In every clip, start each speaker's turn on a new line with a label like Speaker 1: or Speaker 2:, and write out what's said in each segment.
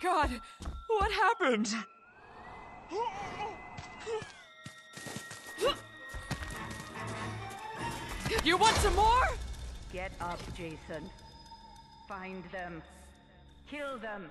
Speaker 1: God! What happened? You want some more?
Speaker 2: Get up, Jason. Find them. Kill them.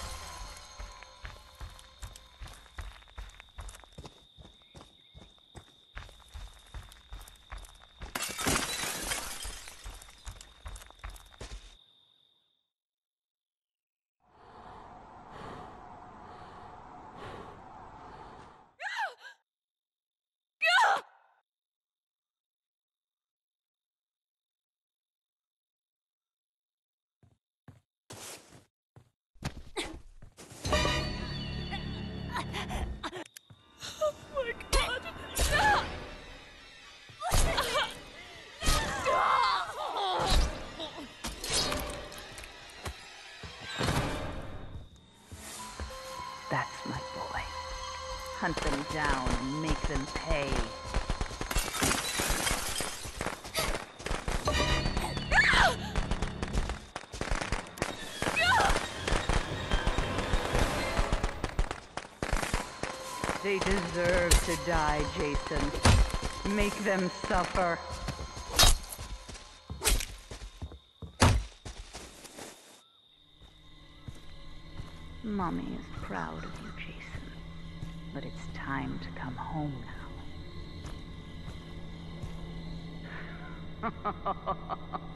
Speaker 2: Hunt them down and make them pay. They deserve to die, Jason. Make them suffer. Mommy is proud of you. But it's time to come home now.